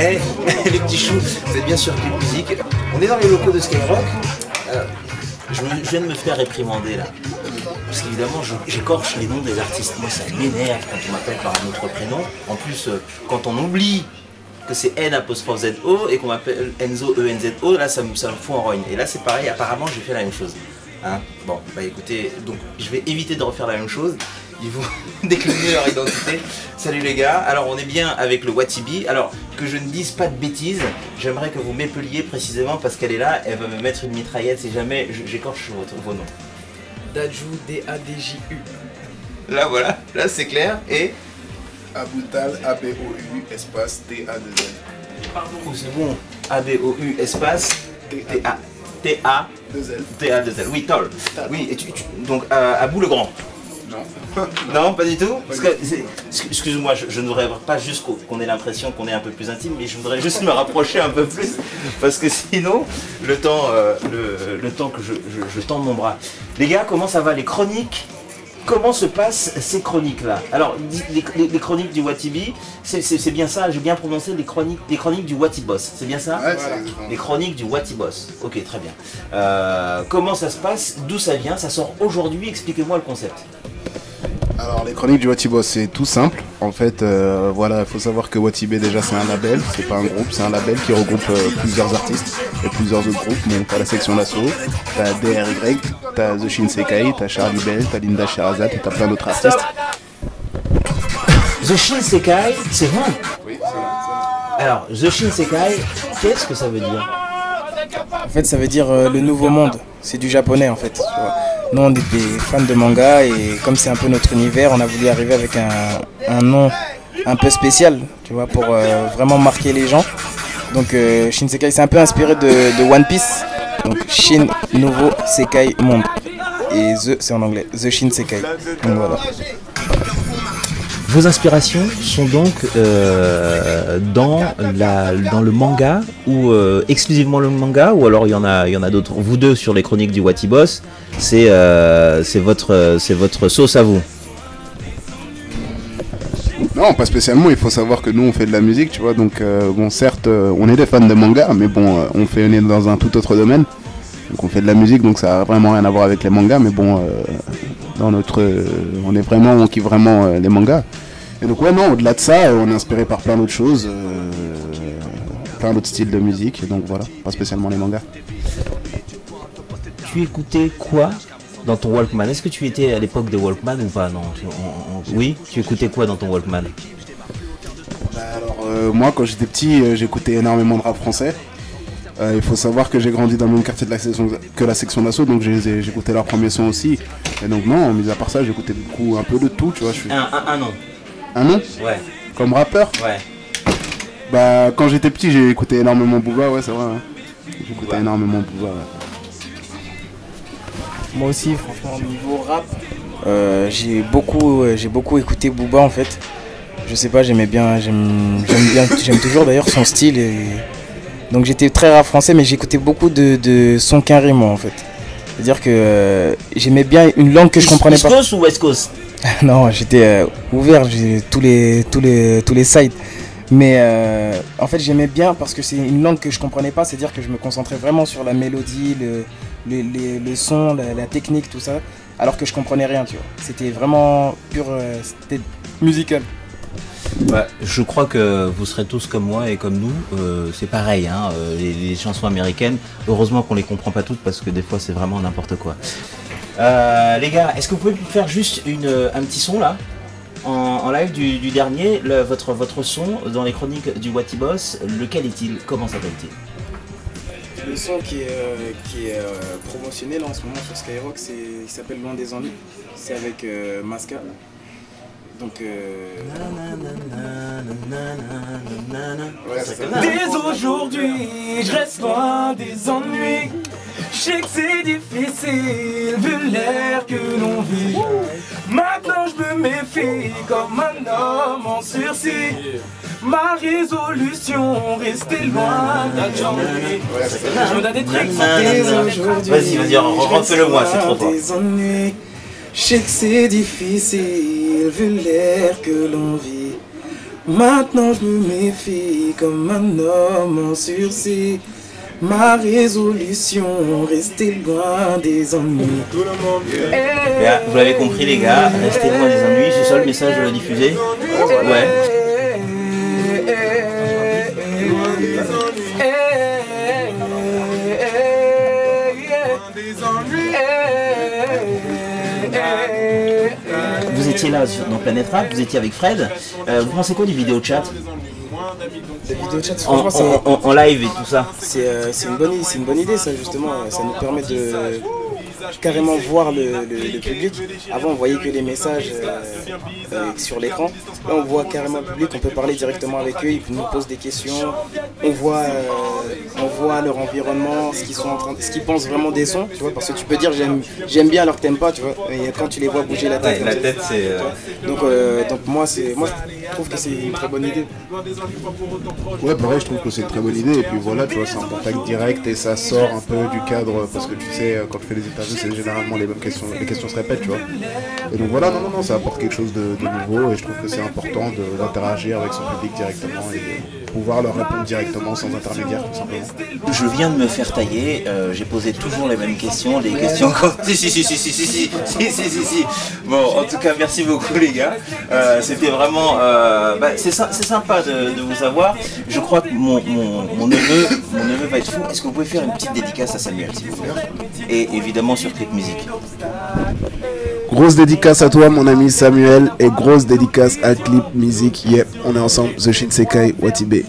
Eh, les petits choux, vous êtes bien sûr Club Musique. On est dans les locaux de Skyrock. Euh, je, viens de me faire réprimander là. Parce qu'évidemment, j'écorche les noms des artistes. Moi, ça m'énerve quand on m'appelle par un autre prénom. En plus, euh, quand on oublie que c'est N apostrophe Z-O et qu'on m'appelle Enzo E-N-Z-O, là, ça me, ça me fout en rogne. Et là, c'est pareil, apparemment, j'ai fait la même chose. Hein? Bon, bah écoutez, donc je vais éviter de refaire la même chose. Ils vont décliner leur identité. Salut les gars, alors on est bien avec le Watibi. Alors que je ne dise pas de bêtises, j'aimerais que vous m'épeliez précisément parce qu'elle est là, elle va me mettre une mitraillette si jamais j'écorche votre- vos noms. Dajou, D-A-D-J-U. Là voilà, là c'est clair et Aboutal, A-B-O-U, espace T-A-2-L. Oh, c'est bon. A-B-O-U espace T-A. T-A. 2L. T-A-2-L. Oui, Tol. Oui, et tu, tu- donc euh, Abou le Grand. Non. Non, pas du tout. Parce que, excuse-moi, je, je ne voudrais pas juste qu'o- qu'on ait l'impression qu'on est un peu plus intime, mais je voudrais juste me rapprocher un peu plus, parce que sinon, le temps, euh, le, le temps que je, je, je tends mon bras. Les gars, comment ça va? Les chroniques? Comment se passent ces chroniques-là? Alors, les, les- les chroniques du Watibi, c'est bien ça, j'ai bien prononcé les chroniques, les chroniques du Watibos, c'est bien ça? Ouais, les chroniques du Watibos. Ok, très bien. Euh, comment ça se passe? D'où ça vient? Ça sort aujourd'hui? Expliquez-moi le concept. Alors les chroniques du Watibo c'est tout simple. En fait, euh, voilà, il faut savoir que Watibé déjà c'est un label, c'est pas un groupe, c'est un label qui regroupe euh, plusieurs artistes et plusieurs autres groupes. Donc t'as la section d'assaut, t'as DRY, t'as The Shinsekai, t'as Charlie Bell, t'as Linda Sherazade et t'as plein d'autres artistes. The Shinsekai, c'est vrai Alors, The Shinsekai, qu'est-ce que ça veut dire? En fait, ça veut dire euh, le nouveau monde. C'est du japonais en fait. tu vois. Nous, on est des fans de manga et comme c'est un peu notre univers, on a voulu arriver avec un, un nom un peu spécial, tu vois, pour euh, vraiment marquer les gens. Donc, euh, Shinsekai, c'est un peu inspiré de, de One Piece. Donc, Shin, nouveau, Sekai, monde. Et The, c'est en anglais. The Shinsekai. Donc voilà. Vos inspirations sont donc euh, dans, le manga ou euh, exclusivement le manga ou alors il y en a, d'autres? Vous deux sur les chroniques du Watibos, c'est euh, c'est votre, sauce à vous. Non, pas spécialement. Il faut savoir que nous, on fait de la musique, tu vois. Donc, bon, certes, on est des fans de manga, mais bon, on fait on est dans un tout autre domaine. Donc, on fait de la musique, donc ça a vraiment rien à voir avec les mangas. Mais bon, dans notre, euh, on est vraiment, on kiffe vraiment euh, les mangas. Et donc, ouais, non, au-delà de ça, euh, on est inspiré par plein d'autres choses, plein d'autres styles de musique. Et donc, voilà, pas spécialement les mangas. Tu écoutais quoi dans ton Walkman? Est-ce que tu étais à l'époque des Walkman ou pas? Non. tu- on- on- oui. Tu écoutais quoi dans ton Walkman? Bah, alors, euh, moi, quand j'étais petit, euh, j'écoutais énormément de rap français. Euh, il faut savoir que j'ai grandi dans le même quartier de la section, que la section d'assaut, donc j'ai- j'écoutais leurs premiers sons aussi. Et donc, non, mis à part ça, j'écoutais beaucoup, un peu de tout, tu vois. Je suis... un, un, un nom. Un nom Ouais, Comme rappeur ouais. Bah, quand j'étais petit, j'ai écouté énormément Booba, ouais, c'est vrai. hein. J'écoutais énormément Booba, ouais. Moi aussi, franchement, niveau rap, euh, j'ai beaucoup, euh, j'ai beaucoup écouté Booba en fait. Je sais pas, j'aimais bien, j'aime j'aime bien, j'aime toujours d'ailleurs son style. Et... Donc j'étais très rap français, mais j'écoutais beaucoup de, de son carré moi en fait. C'est-à-dire que euh, j'aimais bien une langue que je comprenais East pas. Coast ou West Coast? Non, j'étais euh, ouvert, j'ai tous les, tous les, tous les sites. Mais euh, en fait, j'aimais bien parce que c'est une langue que je comprenais pas, c'est-à-dire que je me concentrais vraiment sur la mélodie, le, le, son, la, la technique, tout ça, alors que je comprenais rien, tu vois. C'était vraiment pur, c'était musical. Je crois que vous serez tous comme moi et comme nous. euh, c'est pareil, hein, euh, les, chansons américaines. Heureusement qu'on les comprend pas toutes parce que des fois c'est vraiment n'importe quoi. Euh, les gars, est-ce que vous pouvez faire juste euh, un petit son là? En, live du, dernier, votre, votre son dans les chroniques du Watibos, lequel est-il? Comment s'appelle-t-il? Le son qui est, euh, promotionné là en ce moment sur Skyrock, il s'appelle Loin des ennuis. C'est avec Masca. Donc. Ouais, ça. Dès aujourd'hui, je reste loin des ennuis. Je sais que c'est difficile vu l'air que l'on vit. Maintenant je me méfie comme un homme en sursis. Ma résolution, rester loin des ennuis. Je me donne des tricks. Vas-y, vas-y, re- je refais-le-moi, reste c'est trop fort. Je sais que c'est difficile vu l'air que l'on vit. Maintenant je me méfie comme un homme en sursis. Ma résolution, rester loin des ennuis. Bien, vous l'avez compris les gars, restez loin des ennuis, c'est ça le message de la diffuser Ouais. Étiez là sur- dans Planète Rap, vous étiez avec Fred. Euh, vous pensez quoi du vidéo chat vidéo chat, en, en- live et tout ça? C'est euh, une, une bonne idée, ça, justement. Ça nous permet de carrément voir le, le- le public. Avant, on voyait que les messages euh, euh, sur l'écran. Là, on voit carrément le public, on peut parler directement avec eux, ils nous posent des questions. On voit, euh, on voit leur environnement, ce qu'ils sont en train, ce qu'ils pensent vraiment des sons, tu vois. Parce que tu peux dire j'aime, j'aime bien alors que t'aimes pas, tu vois. Et quand tu les vois bouger la tête, comme ça. c'est. Donc, donc moi, c'est, moi, je trouve que c'est une très bonne idée. Ouais, pareil, je trouve que c'est une très bonne idée. Et puis voilà, tu vois, c'est un contact direct et ça sort un peu du cadre parce que tu sais, quand tu fais des interviews, c'est généralement les mêmes questions, les questions se répètent, tu vois. Et donc voilà, non, non, non, ça apporte quelque chose de, de nouveau et je trouve que c'est important d'interagir avec son public directement et de pouvoir leur répondre directement sans intermédiaire, tout simplement. Je viens de me faire tailler, euh, j'ai posé toujours les mêmes questions, les questions comme... Si, si, si, si, si, si, si, si, si, si, si. Bon, en tout cas, merci beaucoup les gars. Euh, C'était vraiment... euh, bah, c'est sy- c'est sympa de, vous avoir. Je crois que mon, neveu, mon neveu va être fou. Est-ce que vous pouvez faire une petite dédicace à Samuel, s'il vous plaît? Et évidemment sur Clip Music. Grosse dédicace à toi, mon ami Samuel, et grosse dédicace à Clip Music. Yep, on est ensemble, The Shinsekai Watibe.